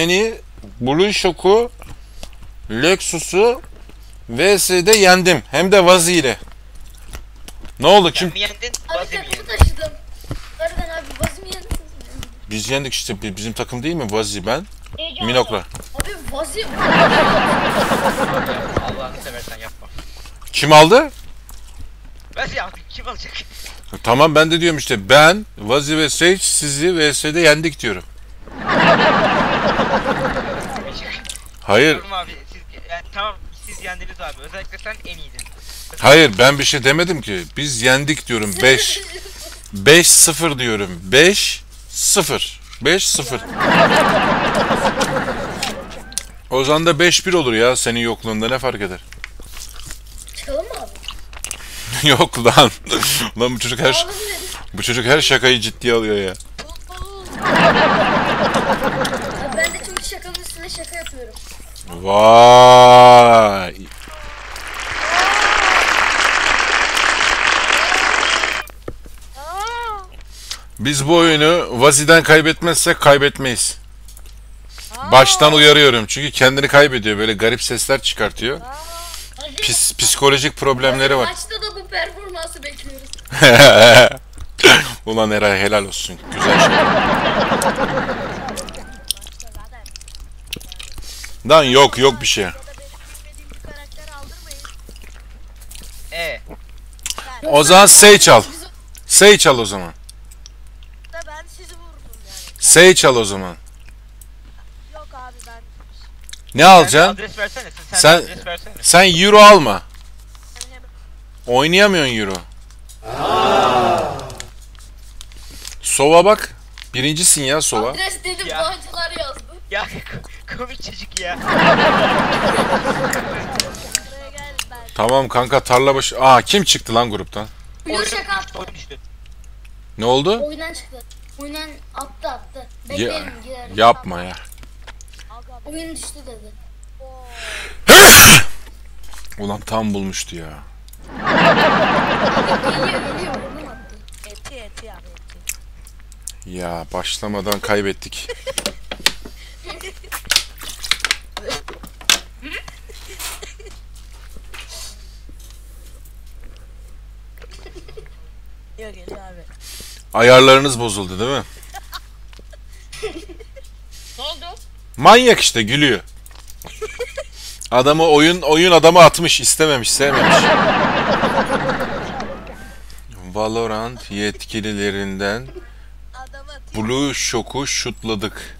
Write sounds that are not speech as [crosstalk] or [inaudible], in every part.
seni Blue Shock'u Lexus'u VS'de yendim. Hem de Vazi ile. Ne oldu Kim? mi yendin? Abi mı takımı yendin? taşıdım. Harbiden abi vazı mı yendin? Biz yendik işte bi- bizim takım değil mi? Vazi ben. Heyecan. Minok'la. Abi vazı Allah'ını seversen yapma. Kim aldı? Ben ya kim alacak? Tamam ben de diyorum işte ben Vazi ve Sage sizi VS'de yendik diyorum. Hayır, Diyorum abi siz yani, tamam siz yendiniz abi. Özellikle sen en iyiydin. hayır ben bir şey demedim ki. Biz yendik diyorum 5 5-0 diyorum. 5 0. 5 0. O zaman da 5-1 olur ya senin yokluğunda ne fark eder? Çıkalım mı abi? [laughs] Yok lan. lan bu çocuk her bu çocuk her şakayı ciddiye alıyor ya. Ben de çünkü şakanın üstüne şaka yapıyorum. Vay. Biz bu oyunu Vazi'den kaybetmezsek kaybetmeyiz. Baştan uyarıyorum çünkü kendini kaybediyor böyle garip sesler çıkartıyor. Pis, psikolojik problemleri var. Maçta da bu performansı bekliyoruz. [laughs] Ulan Eray helal olsun. Güzel şey. Lan yok yok bir şey. Ya da benim bilmediğim bir karakter aldırmayın. E. O zaman Sage al. Sage al o zaman. Da ben sizi vurdum yani. Sage al o zaman. Yok abi ben Ne alacaksın? Adres versene. Sen, Sen- adres versene. Sen euro alma. ben hemen Oynayamıyorsun euro. Sova bak. Birincisin ya Sova. Adres dedim Ya. yazdı. Ya komik çocuk ya. Tamam kanka tarla başı. Aa kim çıktı lan gruptan? Şaka. Oyun düştü. Ne oldu? Oyundan çıktı. Oyundan attı attı. Ya, Bekleyelim gider. yapma ya. Oyun düştü dedi. [gasps] Ulan tam bulmuştu ya. Ya başlamadan kaybettik. Yok abi. Ayarlarınız bozuldu değil mi? [laughs] Ne oldu? Manyak işte gülüyor. Adamı oyun oyun adamı atmış, istememiş, sevmemiş. Valorant yetkililerinden Blue Shock'u şutladık.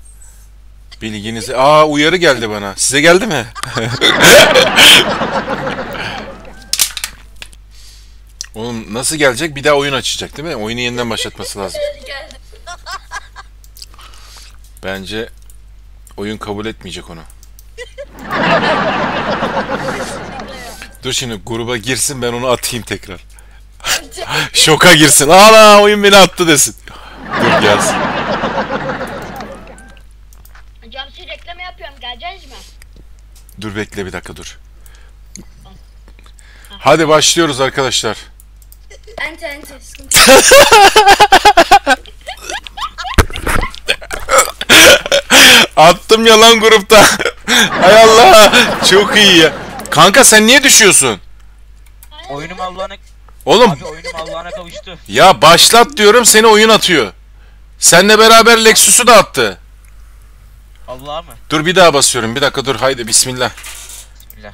Bilginizi... Aa uyarı geldi bana. Size geldi mi? [laughs] Oğlum nasıl gelecek? Bir daha oyun açacak değil mi? Oyunu yeniden başlatması lazım. [laughs] Bence oyun kabul etmeyecek onu. Dur şimdi gruba girsin ben onu atayım tekrar. [laughs] Şoka girsin. Ana oyun beni attı desin. Dur gelsin. Camsi reklamı yapıyorum. Geleceğiz mi? Dur bekle bir dakika dur. Hadi başlıyoruz arkadaşlar. Ente ente. Sıkıntı yok. [laughs] Attım yalan grupta. [laughs] Hay Allah. Çok iyi ya. Kanka sen niye düşüyorsun? Oyunum Allah'ına... Oğlum Abi oyunum Allah'ına kavuştu. ya başlat diyorum seni oyun atıyor. Seninle beraber Lexus'u da attı. Allah'a mı? Dur bir daha basıyorum. Bir dakika dur haydi bismillah. Bismillah.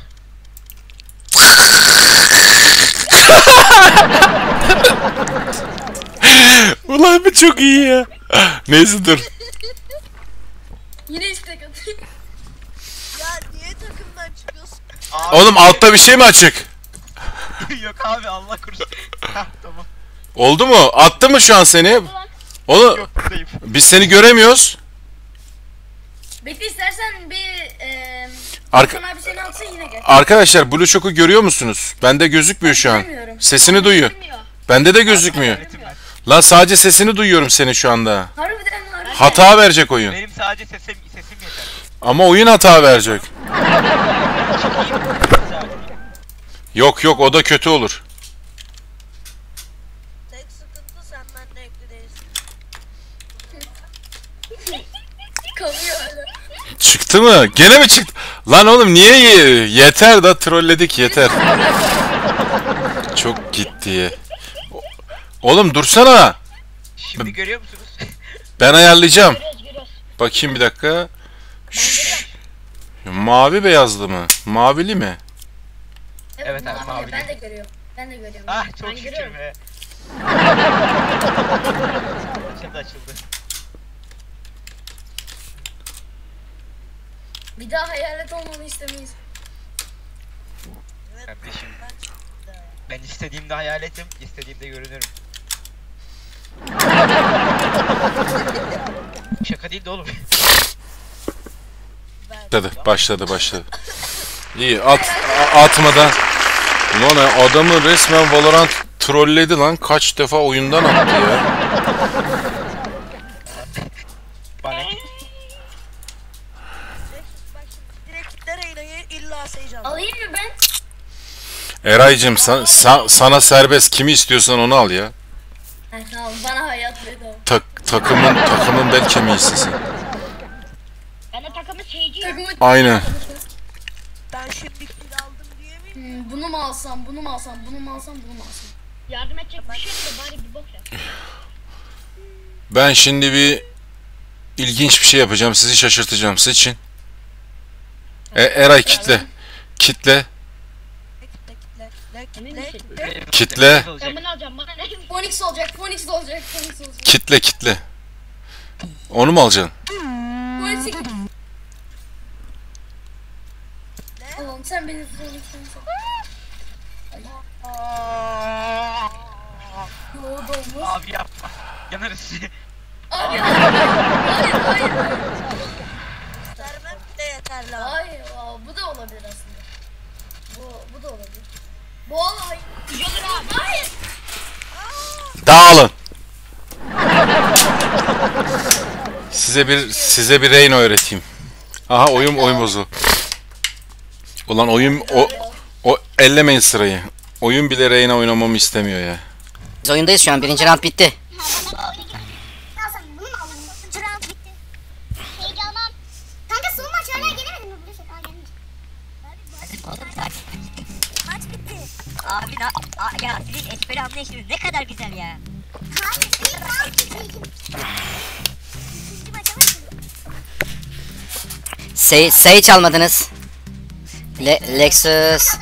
[laughs] Ulan bu çok iyi ya. Neyse dur. Yine istek atayım. ya niye takımdan çıkıyorsun? Abi, Oğlum altta bir şey mi açık? [laughs] Yok abi Allah korusun. [laughs] Hah tamam. Oldu mu? Attı mı şu an seni? Oğlum Yok biz seni göremiyoruz. Bekle istersen Arka seni yine gel. Arkadaşlar Blue Shock'u görüyor musunuz? Bende gözükmüyor şu an. Sesini duyuyor. Bende de gözükmüyor. Lan sadece sesini duyuyorum seni şu anda. Harbiden harbiden. Hata verecek oyun. Benim sadece sesim sesim yeter. Ama oyun hata verecek. Yok yok o da kötü olur. Tek sıkıntı sen bende ekli değilsin. [laughs] Kalıyor öyle. Çıktı mı? Gene mi çıktı? Lan oğlum niye ye- yeter da trolledik yeter. Çok gitti. Oğlum dursana. Şimdi görüyor musunuz? [laughs] Ben ayarlayacağım. Görüyoruz görüyoruz. Bakayım bir dakika. Şşş. Mavi beyazlı mı? Mavili mi? Evet abi, mavi. Ben de görüyorum. Ben de görüyorum. ah Ben çok şükür görüyorum. be. [laughs] Açıldı açıldı. Bir daha hayalet olmanı istemeyiz. Kardeşim. Ben istediğimde hayaletim, istediğimde görünürüm. [laughs] Şaka değil de oğlum. Başladı, başladı, başladı. İyi, at, atmadan. Ulan ya, adamı resmen Valorant trolledi lan. Kaç defa oyundan attı ya. Bana Bak şimdi direkt kitler Reyna'yı illa Sage aldı. Alayım mı ben? Eraycım sa- sa- sana serbest kimi istiyorsan onu al ya. Ha, tamam bana hayat. Tak- takımın takımın bel kemiğisin sen. Ben de takımı seyirciyim. Aynen. Ben şimdi kill aldım diye mi? Hmm, bunu mu alsam, bunu mu alsam, bunu mu alsam, bunu mu alsam? Yardım edecek bir şey yok da bari bir bok yap. Ben şimdi bir ilginç bir şey yapacağım. Sizi şaşırtacağım. Seçin. E, Eray kitle. Kitle. Kitle kitle kitle kitle kitle. Kitle. olacak. bunu alacağım bana ne? Phoenix olacak, Phoenix olacak, Phoenix olacak. Kitle kitle. Onu mu alacaksın? Phoenix'e git. Oğlum sen beni dolmuş. Abi yapma. Yanarız. Abi hayır, hayır, hayır. Sermem de yeterli abi. Hayır, bu da olabilir aslında. Bu, bu da olabilir. Abi. Hayır. Dağılın. Size bir size bir Reyna öğreteyim. Aha oyun oyun bozu. Ulan oyun o o ellemeyin sırayı. Oyun bile Reyna oynamamı istemiyor ya. Biz oyundayız şu an. Birinci round bitti. Say, say çalmadınız. Le Lexus.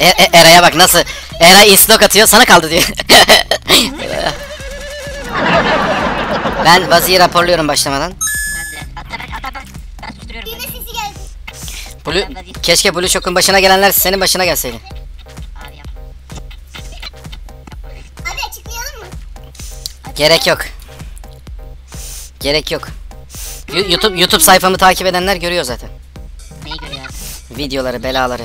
E, e, Eray'a bak nasıl. Eray instok atıyor sana kaldı diyor. [laughs] ben vaziyı raporluyorum başlamadan. Blue, keşke Blue Shock'un başına gelenler senin başına gelseydi. Gerek yok. Gerek yok. YouTube YouTube sayfamı takip edenler görüyor zaten. Neyi görüyor? Videoları, belaları.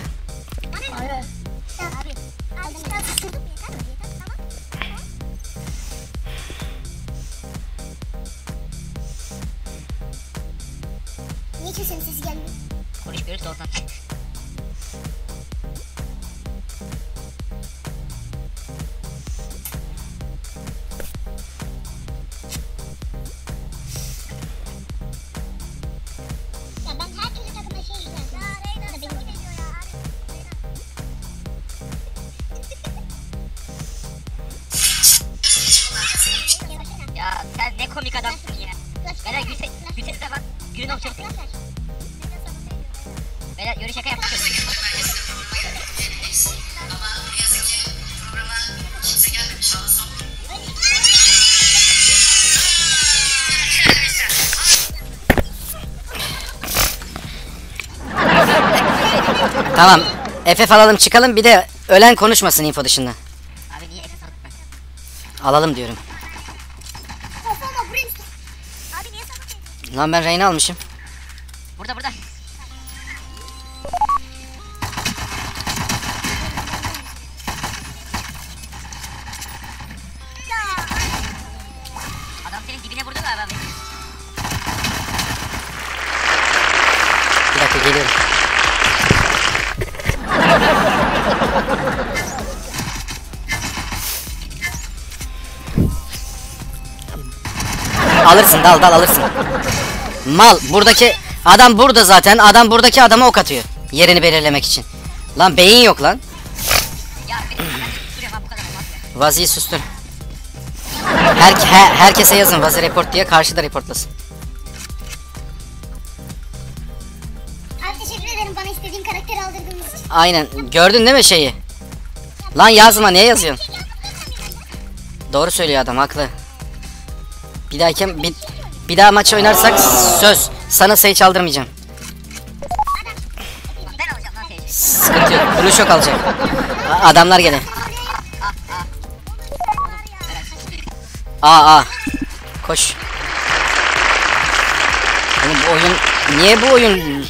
Komik adamsın ya. Beyler gülse, gülsenize bak. Gülün olacak. Beyler yürü şaka yaptık. Tamam. FF alalım çıkalım bir de ölen konuşmasın info dışında. Abi niye Efes alıp Alalım diyorum. Lan ben Reyna almışım. Burada burada. Adam senin dibine vurdu galiba. be. Bir dakika geliyorum. alırsın dal dal alırsın. Mal buradaki adam burada zaten. Adam buradaki adama ok atıyor. Yerini belirlemek için. Lan beyin yok lan. Vazi'yi sustur. Her, her- herkese yazın Vazi report diye karşıda reportlasın. Abi teşekkür ederim bana istediğim karakteri aldırdığınız için. Aynen. Gördün değil mi şeyi? Lan yazma niye yazıyorsun? Doğru söylüyor adam haklı. Bir dahaki bir, bir daha maç oynarsak söz sana sayı çaldırmayacağım. Sıkıntı yok. Blue shock alacak. Adamlar gene. Aa aa. Koş. Oğlum bu oyun niye bu oyun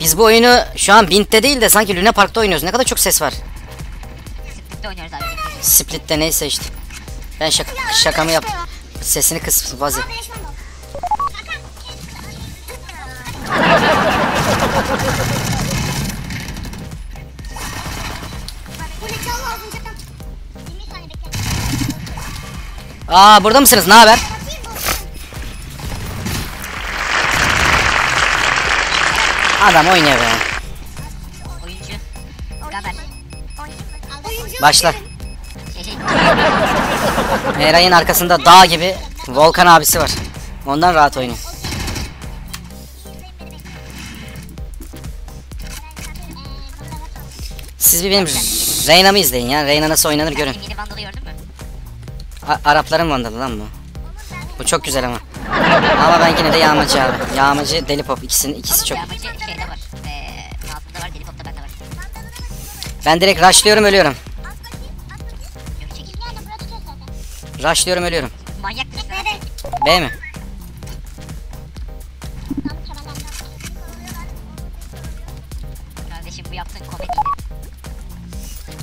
biz bu oyunu şu an Bint'te değil de sanki Luna Park'ta oynuyoruz. Ne kadar çok ses var. Birlikte oynuyoruz abi. Split'te neyse işte. Ben şaka, şakamı yap. Sesini kıs Vazi. [laughs] Aa burada mısınız? Ne haber? Adam oynuyor be. Oyuncu. Başla. Eray'ın arkasında dağ gibi Volkan abisi var. Ondan rahat oynuyor. Siz bir benim Reyna'mı izleyin ya. Reyna nasıl oynanır görün. A- Arapların vandalı lan bu. Bu çok güzel ama. Ama ben yine de yağmacı abi. Yağmacı, deli pop ikisinin ikisi çok. Yağmacı şeyde var. Eee altında var. Delipop'ta bende var. Ben direkt rushlıyorum ölüyorum. Rushlıyorum ölüyorum. Manyak. B mi?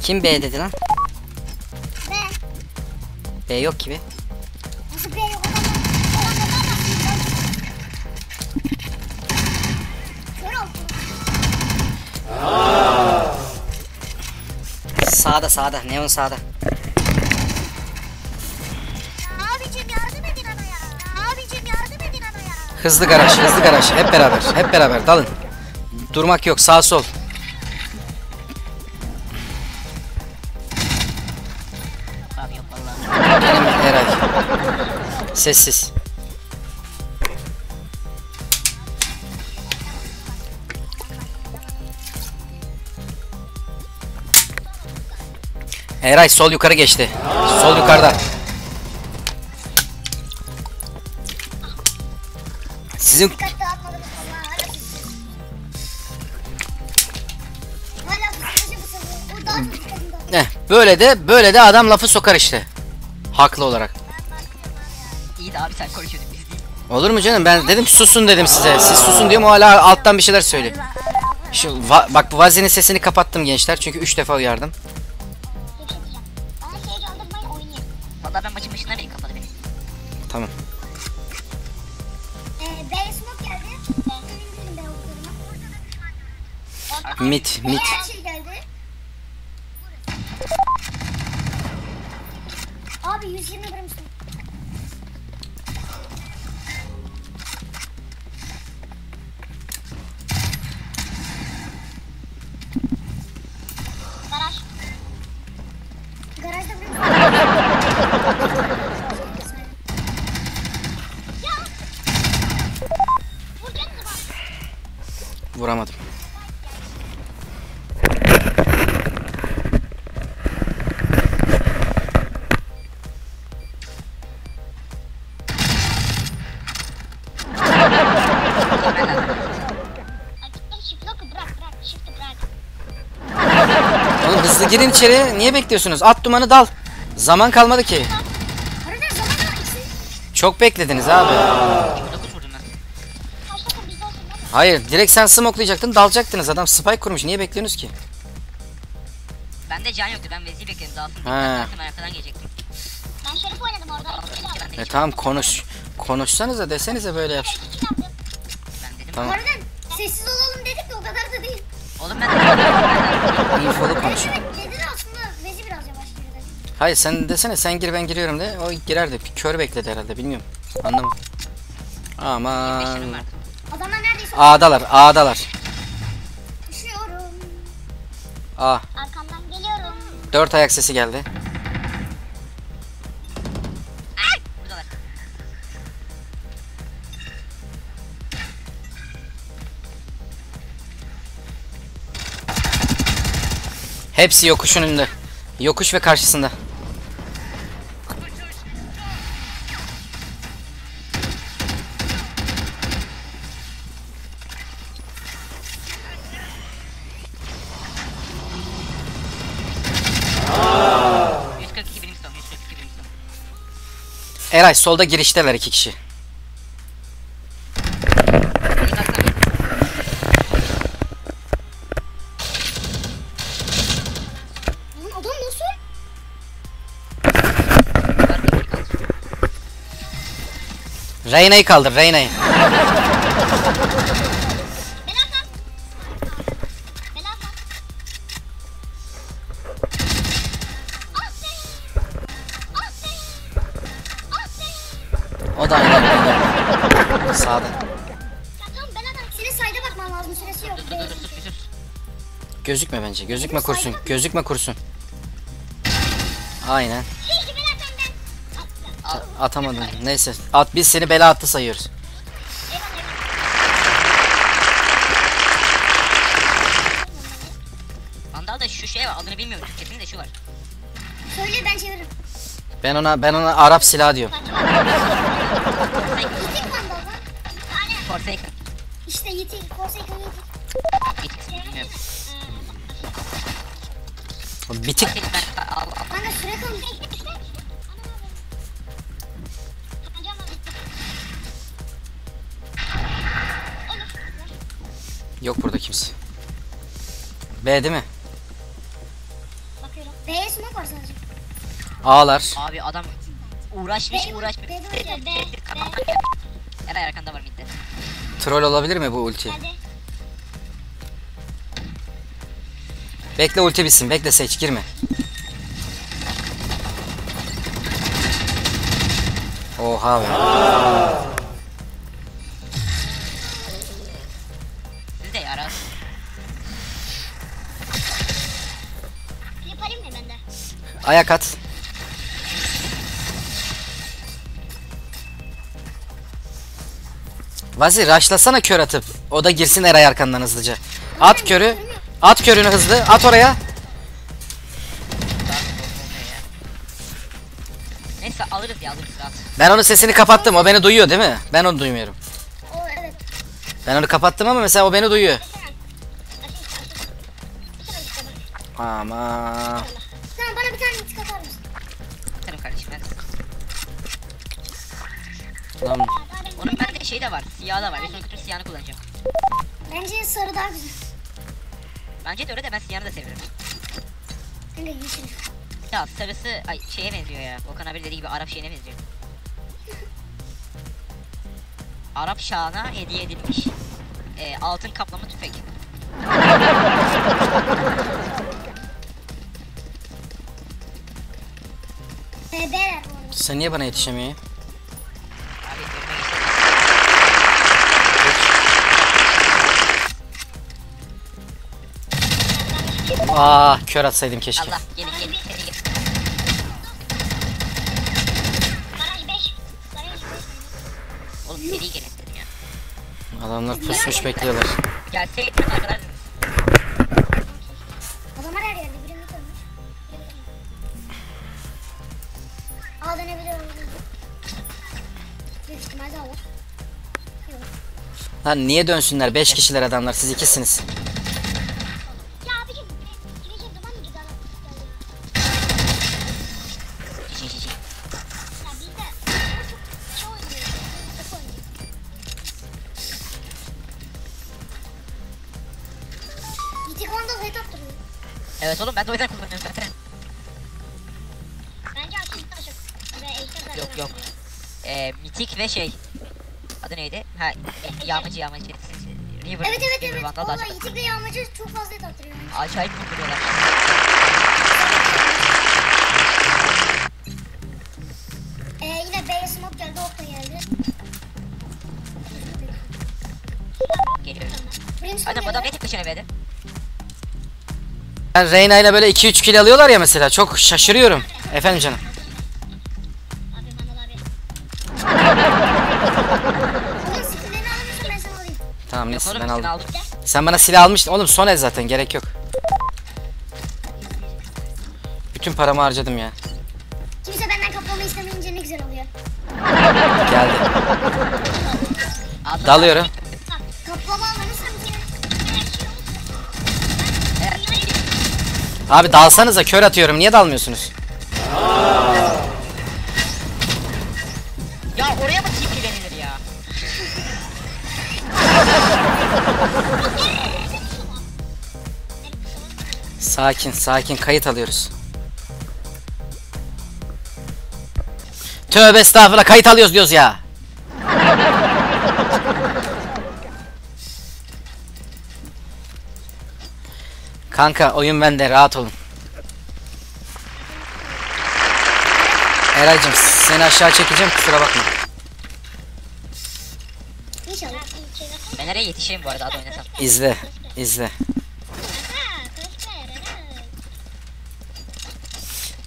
Kim B dedi lan? Ve B yok gibi. nasıl bir yok. Sağda sağda. Neon sağda. Abicim yardım edin ana ya. Abicim yardım edin ana ya. Hızlı garaj, hızlı garaj. Hep beraber, hep beraber dalın. Durmak yok, sağ sol. Sessiz. Eray sol yukarı geçti. Sol yukarıda. Sizin Dikkat dağıtmadınız Allah hala siz. Hala fısıldacı fısıldacı. O daha çok dikkatini dağıtıyor. eh, böyle de böyle de adam lafı sokar işte. Haklı olarak. İyi de abi sen konuşuyordun biz değil. Olur mu canım? Ben dedim susun dedim size. Siz susun diyorum o hala alttan bir şeyler söylüyor. Şu va- bak bu vazinin sesini kapattım gençler çünkü 3 defa uyardım. Vallahi ben maçın başından beri kapalı benim. Tamam. Ee. Mit mit. Vuramadım. Oğlum hızlı girin içeri. Niye bekliyorsunuz? At dumanı dal. Zaman kalmadı ki. Çok beklediniz abi. Hayır, direkt sen smoklayacaktın, dalacaktınız. Adam spike kurmuş. Niye bekliyorsunuz ki? Bende can yoktu ben Vezi'yi bekledim dağıtın. Ha. Zaten arkadan gelecektim. Ben Şerif oynadım orada. E tamam konuş. Konuşsanıza desenize böyle yap. Ben dedim. Tamam. Harbiden sessiz olalım dedik de o kadar da değil. Oğlum ben de Infolu konuş. Evet dedi de aslında Vezi biraz yavaş girdi. Hayır sen desene sen gir ben giriyorum de. O girer de. Bir kör bekledi herhalde bilmiyorum. Anlamadım. Aman. A'dalar, A'dalar. düşüyorum. A. Arkamdan geliyorum. Dört ayak sesi geldi. Hepsi yokuşun önünde. Yokuş ve karşısında. Eray solda girişteler iki kişi. Lan adam nasıl? Reyna'yı kaldır Reyna'yı. Gözükme bence. Gözükme kursun. Gözükme kursun. Aynen. Benden. Atamadın. Neyse. At biz seni bela attı sayıyoruz. Vandal'da şu şey var adını bilmiyorum. Türkçesinde de şu var. Söyle ben çeviririm. Ben ona ben ona Arap silah diyorum. Bitik. Kanka süre kalmış. Yok burada kimse. B değil mi? Bakıyorum. B'ye smoke var sadece. A'lar. Abi adam uğraşmış uğraşmış. be- be- Sessiz, be- sessiz be- kanaldan gel. Eray arkanda var midde. Troll olabilir mi bu ulti? Hadi. Bekle ulti bitsin. Bekle seç girme. Oha be. Siz de yara. Klip alayım mı ben de? Ayak at. Vazi raşlasana kör atıp. O da girsin Eray arkandan hızlıca. At körü. At körünü hızlı. At oraya. Neyse alırız ya alırız rahat. Ben onun sesini kapattım. O beni duyuyor değil mi? Ben onu duymuyorum. O evet. Ben onu kapattım ama mesela o beni duyuyor. Ama Tamam bana bir tane mısın? Atarım kardeşim ben. lan Onun bende şey de var. Siyah da var. Ve sonra kutunun siyahını kullanacağım. Bence sarı daha güzel. Bence de öyle de ben siyahını da seviyorum. Kanka yeşil. Ya sarısı ay şeye benziyor ya. Volkan abi dediği gibi Arap şeyine benziyor. [laughs] Arap şahına hediye edilmiş e, altın kaplama tüfek. Sen niye bana yetişemiyorsun? Aa kör atsaydım keşke. Allah gelin gelin seni gelin. Baraj 5. Baraj 5. Oğlum seri gelin dedim ya. Adamlar pusmuş bekliyorlar. Gelseydin arkadaşlar. Adamlar her yerde birini koymuş. Aa dönebiliyorum. Büyük ihtimalle daha var. Yok. Lan niye dönsünler? 5 kişiler adamlar. Siz ikisiniz. Ben de o yüzden kullanıyorum zaten. Bence açık daha çok. Ve ejder Yok yok. Ee, mitik ve şey. Adı neydi? Ha, yağmacı yağmacı. River, evet evet River evet. Vandal Valla yitik ve yağmacı çok fazla et attırıyor. Acayip vurduruyorlar. Ee, yine B'ye smoke geldi, Okta geldi. Geliyorum. Adam adam ne tek kaşına verdi? Ben Reyna ile böyle 2-3 kill alıyorlar ya mesela. Çok şaşırıyorum. Efendim canım. Tamam neyse ben aldım. aldım. Sen bana silah almıştın. Oğlum son el zaten gerek yok. Bütün paramı harcadım ya. Kimse benden kaplama istemeyince ne güzel oluyor. Geldi. Dalıyorum. Abi dalsanıza kör atıyorum. Niye dalmıyorsunuz? Ya oraya mı TP'lenilir ya? Sakin sakin kayıt alıyoruz. Tövbe estağfurullah kayıt alıyoruz diyoruz ya. Kanka oyun bende rahat olun. Eraycığım seni aşağı çekeceğim kusura bakma. İnşallah. Ben nereye yetişeyim bu arada hadi oynasam. İzle izle.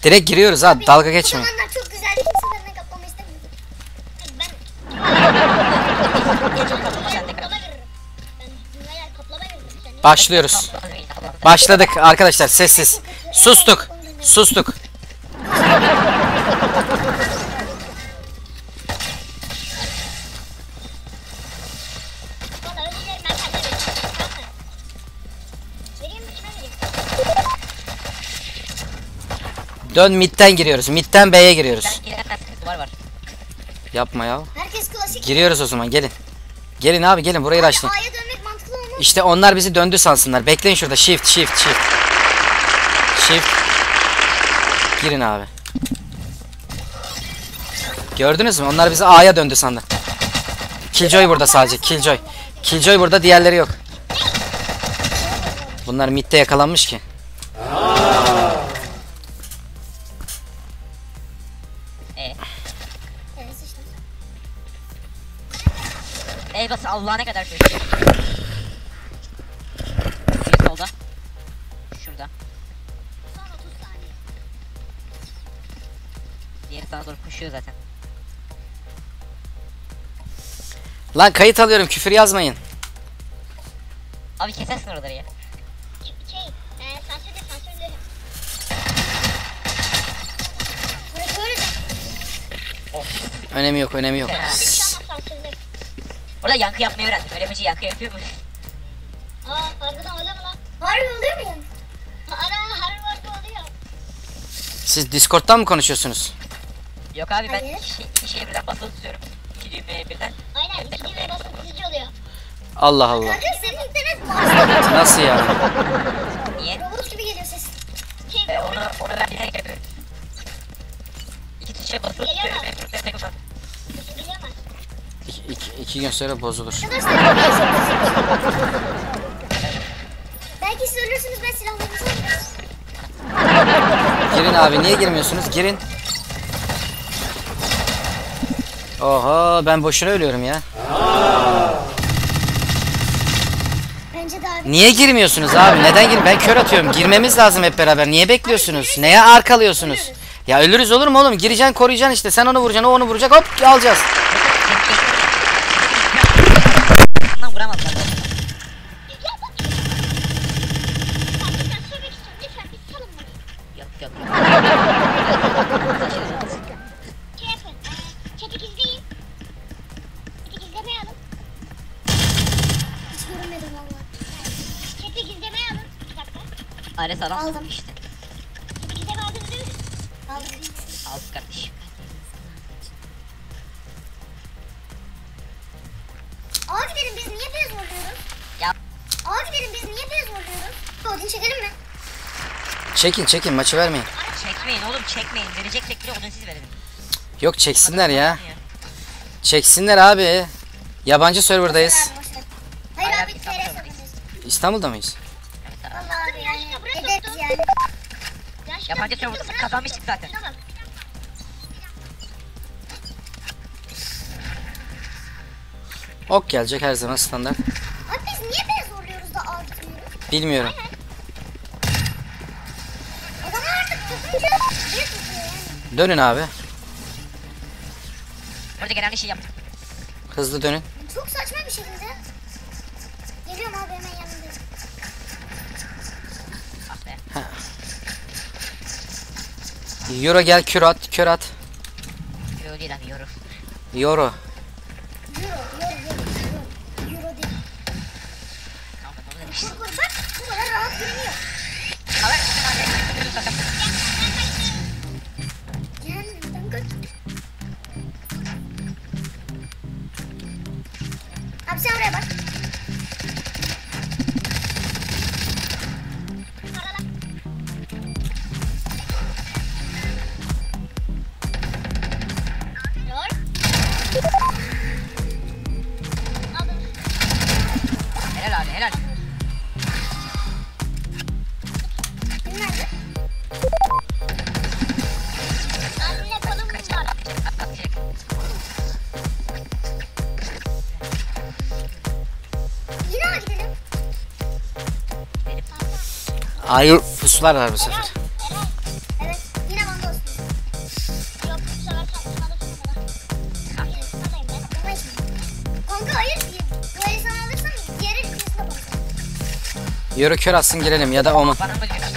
Direkt giriyoruz ha dalga geçme. Başlıyoruz. Başladık arkadaşlar sessiz. Sustuk. Sustuk. Dön midden giriyoruz. Midden B'ye giriyoruz. Yapma ya. Herkes klasik. Giriyoruz o zaman gelin. Gelin abi gelin burayı başlayın. A'ya. İşte onlar bizi döndü sansınlar. Bekleyin şurada. Shift shift shift. Shift. Girin abi. Gördünüz mü? Onlar bizi A'ya döndü sandı. Killjoy burada sadece. Killjoy. Killjoy burada diğerleri yok. Bunlar midde yakalanmış ki. E. E bası Allah'a kadar söylüyor. Koşuyor zaten. Lan kayıt alıyorum. Küfür yazmayın. Abi kesersin oraları ya. Şey, e, sansürle sansürle. Önemi yok. Önemi yok. Orada yankı yapmayı öğrendim. Öyle bir şey yankı yapıyor mu? Aa, harbiden öyle mi lan? Harbi oluyor mu harbi harbi oluyor. Siz Discord'dan mı konuşuyorsunuz? Yok abi ben iki, iki şeye birden basılı tutuyorum. İki düğmeye birden. Aynen, iki gibi basıp hızlıca oluyor. Allah Allah. Kanka senin internet bastı. Nasıl ya? Niye? Robot gibi geliyor ses. Şey, E, onu, onu ben bilerek yapıyorum. İki tuşa basılı Geliyor tutuyorum. mu? Biliyor musun? İki, iki, iki gün sonra bozulur. Neyse. Belki siz ölürsünüz, ben silahlarınızı alırım. Girin abi niye girmiyorsunuz? Girin. Oha ben boşuna ölüyorum ya. Niye girmiyorsunuz abi? Neden girin? Ben kör atıyorum. Girmemiz lazım hep beraber. Niye bekliyorsunuz? Neye arkalıyorsunuz? Ya ölürüz olur mu oğlum? Gireceksin koruyacaksın işte. Sen onu vuracaksın o onu vuracak hop alacağız. Lan vuramazlar. Adam Aldım. işte. Aldınız değil mi? Aldım. Aldık kardeşim. Ağa gidelim biz niye beyaz oluyoruz? Ya. Ağa gidelim biz niye beyaz oluyoruz? Odin çekelim mi? Çekin çekin maçı vermeyin. Çekmeyin oğlum çekmeyin. Vereceksek bile onu siz verin. Yok çeksinler ya. Çeksinler abi. Yabancı serverdayız. Hayır abi. Hayır abi abi, TR satacağız. İstanbul'da mıyız? Valla abi yani. Evet yani. Yabancı serverda kazanmıştık zaten. Ok gelecek her zaman standart. Abi biz niye beyaz oluyoruz Bilmiyorum. O zaman artık tutunca tutuyor yani. Dönün abi. Burada genelde şey yaptım. Hızlı dönün. Çok saçma bir şekilde. Geliyorum abi hemen yanındayım. Ah be. Euro gel kür at. Kür at. Euro değil abi euro. Euro. Bak bu kadar rahat görünüyor. Haber Hayır pusular var bu sefer. Evet, yine olsun. Yok, bu. Kanka hayır, sana alırsam. Euro kür atsın girelim ya da Omun. Param var. Biraz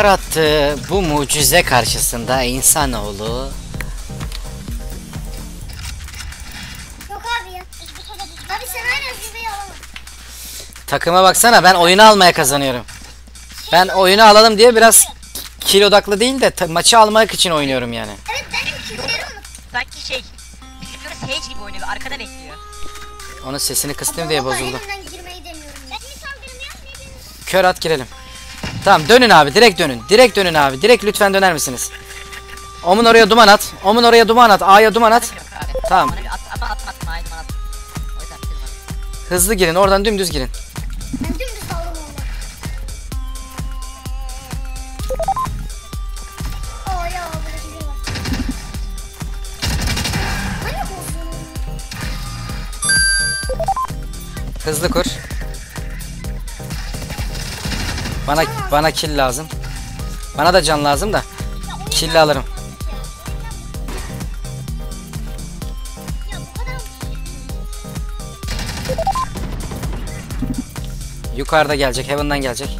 Yarattığı bu mucize karşısında insanoğlu Yok abi ya. Abi sen hala zirveyi alamadın. takıma baksana ben oyunu almaya kazanıyorum. Ben oyunu alalım diye biraz kill odaklı değil de ta- maçı almak için oynuyorum yani. Evet ben de kimleri unuttum. Sanki şey. Bizim böyle Sage gibi oynuyor. Arkada bekliyor. Onun sesini kıstım diye Vallahi bozuldu. elimden girmeyi deniyorum. Ben? Ne diyorsun? Kör at girelim. Tamam dönün abi direkt dönün. Direkt dönün abi. Direkt lütfen döner misiniz? Omun oraya duman at. Omun oraya duman at. A'ya duman at. Tamam. Hızlı girin. Oradan dümdüz girin. Ben dümdüz Bana bana kill lazım. Bana da can lazım da. Kill alırım. Yukarıda gelecek. Heaven'dan gelecek.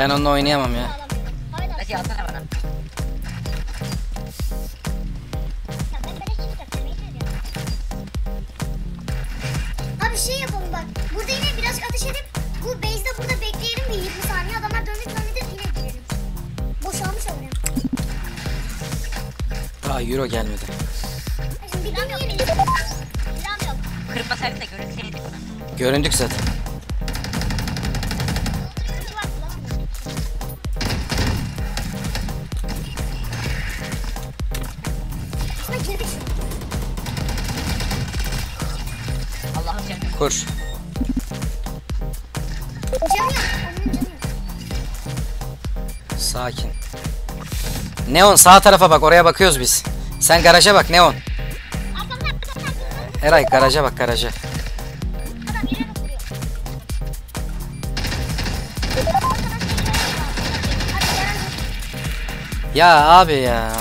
Ben onunla oynayamam ya. Hala. Bezi alsana bana. Abi şey yapalım bak. Burada yine biraz ateş edip bu base'de burada bekleyelim bir 20 saniye. Adamlar döndük zannedip yine girelim. Boşalmış oluyor. Aa euro gelmedi. Şimdi bir deneyelim. Kırmasaydın da görünseydik. Göründük zaten. Kur. Sakin. Neon sağ tarafa bak. Oraya bakıyoruz biz. Sen garaja bak Neon. Eray garaja bak garaja. Ya abi ya.